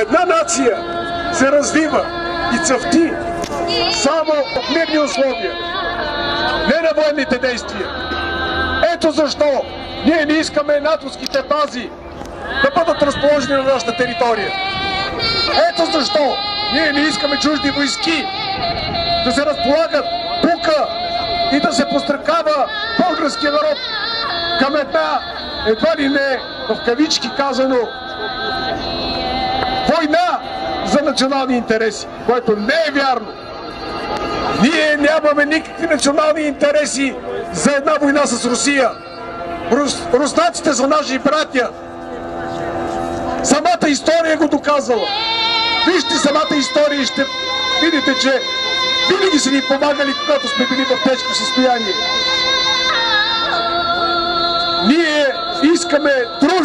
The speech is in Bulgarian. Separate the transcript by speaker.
Speaker 1: Една нация се развива и цъфти само в мирни условия, не на военните действия. Ето защо ние не искаме натовските бази да бъдат разположени на нашата територия. Ето защо ние не искаме чужди войски да се разполагат тука и да се пострекава българския народ към една, едва ли не, в кавички казано, война за национални интереси, което не е вярно. Ние нямаме никакви национални интереси за една война с Русия. Рус, руснаците са наши братя. Самата история го доказала. Вижте самата история и ще видите, че винаги са ни помагали, когато сме били в тежко състояние. Ние искаме дружба.